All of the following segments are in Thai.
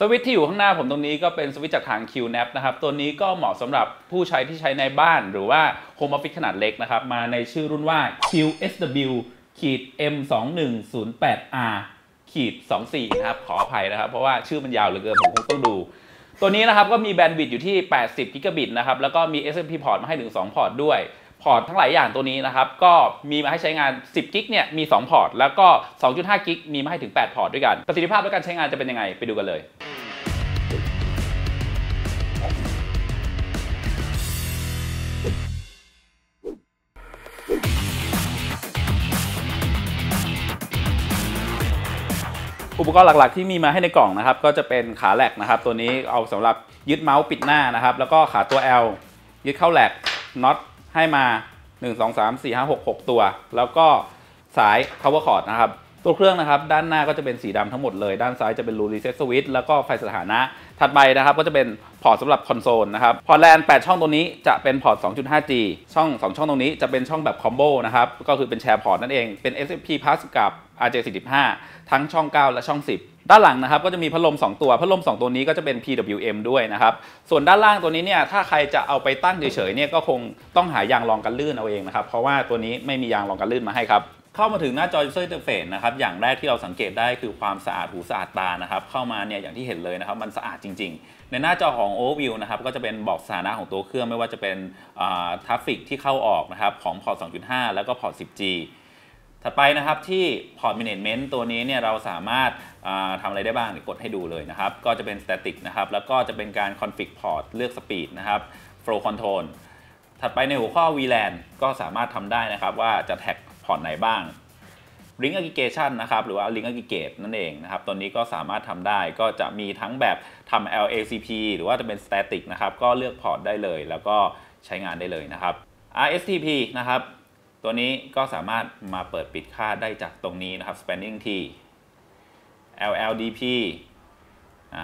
สวิตที่อยู่ข้างหน้าผมตรงนี้ก็เป็นสวิตจากทาง QNAP นะครับ ตัวนี้ก็เหมาะสำหรับผู้ใช้ที่ใช้ในบ้านหรือว่า Home Office ขนาดเล็กนะครับ มาในชื่อรุ่นว่า QSW ขีด M2108R ขีด 2C นะครับ ขออภัยนะครับ เพราะว่าชื่อมันยาวเหลือเกิน ผมคงต้องดู ตัวนี้นะครับ ก็มี bandwidth อยู่ที่ 80 กิกะบิตนะครับ แล้วก็มี SMP พอร์ตมาให้ถึง 2 พอร์ตด้วย พอร์ตทั้งหลายอย่างตัวนี้นะครับก็มีมาให้ใช้งาน 10 gig เนี่ยมี 2 พอร์ต แล้วก็ 2.5 กิกมีมาให้ถึง 8 พอร์ตด้วยกัน ประสิทธิภาพในการใช้งานจะเป็นยังไงไปดูกันเลยอุปกรณ์หลักๆ ที่มีมาให้ในกล่องนะครับ ก็จะเป็นขาแหลกนะครับ ตัวนี้เอาสำหรับยึดเมาส์ปิดหน้านะครับ แล้วก็ขาตัว L ยึดเข้าแหลกน็อต ให้มา 1 2 3 4 5 6 6 ตัว แล้วก็สาย power cord นะครับ ตัวเครื่องนะครับ ด้านหน้าก็จะเป็นสีดำทั้งหมดเลย ด้านซ้ายจะเป็นรู reset switch แล้วก็ไฟสถานะ ถัดไปนะครับก็จะเป็นพอร์ตสำหรับคอนโซลนะครับ พอร์ตแลน8ช่องตรงนี้จะเป็นพอร์ต 2.5G ช่อง 2 ช่องตรงนี้จะเป็นช่องแบบ combo นะครับ ก็คือเป็น share port นั่นเอง เป็น SFP Plus กับ RJ45 ทั้งช่อง 9 และช่อง 10 ด้านหลังนะครับก็จะมีพัดลม 2 ตัว พัดลม 2 ตัวนี้ก็จะเป็น PWM ด้วยนะครับ ส่วนด้านล่างตัวนี้เนี่ยถ้าใครจะเอาไปตั้งเฉยๆเนี่ยก็คงต้องหายางรองกันลื่นเอาเองนะครับ เพราะว่าตัวนี้ไม่มียางรองกันลื่นมาให้ครับเข้ามาถึงหน้าจอ user interface นะครับ อย่างแรกที่เราสังเกตได้คือความสะอาดหูสะอาดตานะครับ เข้ามาเนี่ยอย่างที่เห็นเลยนะครับ มันสะอาดจริง ๆ ในหน้าจอของ overview นะครับ ก็จะเป็นบอกสถานะของตัวเครื่องไม่ว่าจะเป็น traffic ที่เข้าออกนะครับ ของพอร์ต 2.5 แล้วก็พอร์ต 10G ถัดไปนะครับที่ port management ตัวนี้เนี่ยเราสามารถทำอะไรได้บ้างเดี๋ยวกดให้ดูเลยนะครับ ก็จะเป็น static นะครับแล้วก็จะเป็นการ config port เลือก speed นะครับ flow control ถัดไปในหัวข้อ VLAN ก็สามารถทำได้นะครับว่าจะ tag port ไหนบ้าง Link Aggregation นะครับหรือว่า Link Aggregate นั่นเองนะครับตัวนี้ก็สามารถทำได้ก็จะมีทั้งแบบทำ LACP หรือว่าจะเป็น Static นะครับก็เลือกพอร์ตได้เลย แล้วก็ใช้งานได้เลยนะครับ RSTP นะครับ ตัวนี้ก็สามารถมาเปิดปิดค่าได้จากตรงนี้นะครับ Spanning T LLDP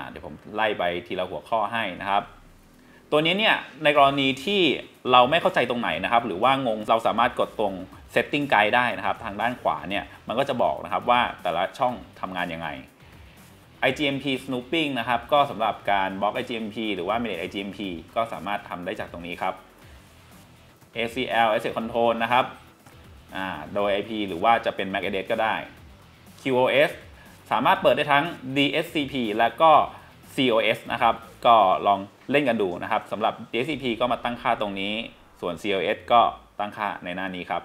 เดี๋ยวผมไล่ไปทีละหัวข้อให้นะครับ ตัวนี้เนี่ยในกรณีที่เราไม่เข้าใจตรงไหนนะครับ หรือว่างงเราสามารถกดตรง setting guide ได้นะครับ ทางด้านขวาเนี่ยมันก็จะบอกนะครับว่าแต่ละช่องทำงานยังไง IGMP snooping นะครับ ก็สำหรับการบล็อก IGMP หรือว่า manage IGMP ก็สามารถทำได้จากตรงนี้ครับ ACL Asset Control นะครับ โดย IP หรือว่าจะเป็น MAC address ก็ได้ QoS สามารถเปิดได้ทั้ง DSCP และก็ COS นะครับ ก็ลองเล่นกันดูนะครับสำหรับ DSCP ก็มาตั้งค่าตรงนี้ ส่วน COS ก็ตั้งค่าในหน้านี้ครับ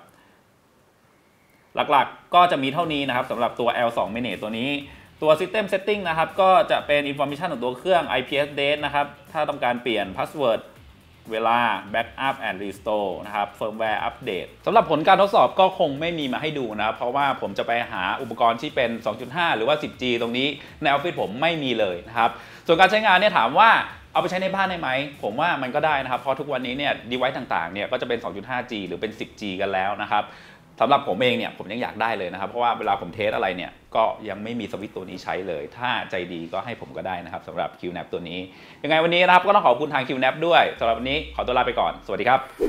หลักๆก็จะมีเท่านี้นะครับสำหรับตัว L2 Manage ตัวนี้ตัว System Setting นะครับ ก็จะเป็น Information ของตัวเครื่อง IPS date นะครับ ถ้าต้องการเปลี่ยน Password เวลา Backup and Restore นะครับ firmware update สำหรับผลการทดสอบก็คงไม่มีมาให้ดูนะครับ เพราะว่าผมจะไปหาอุปกรณ์ที่เป็น 2.5 หรือว่า 10G ตรงนี้ในออฟฟิศผมไม่มีเลยนะครับ ส่วนการใช้งานเนี่ยถามว่าเอาไปใช้ในบ้านได้ไหม ผมว่ามันก็ได้นะครับ เพราะทุกวันนี้เนี่ย device ต่างๆ เนี่ยก็จะเป็น 2.5G หรือเป็น 10G กันแล้วนะครับ สำหรับผมเองเนี่ยผมยังอยากได้เลยนะครับ เพราะว่าเวลาผม test อะไรเนี่ยก็ยังไม่มีสวิตตัวนี้ใช้เลย ถ้าใจดีก็ให้ผมก็ได้นะครับสำหรับ QNAP ตัวนี้ ยังไงวันนี้นะครับก็ต้องขอบคุณทาง QNAP ด้วยสำหรับวันนี้ขอตัวลาไปก่อน สวัสดีครับ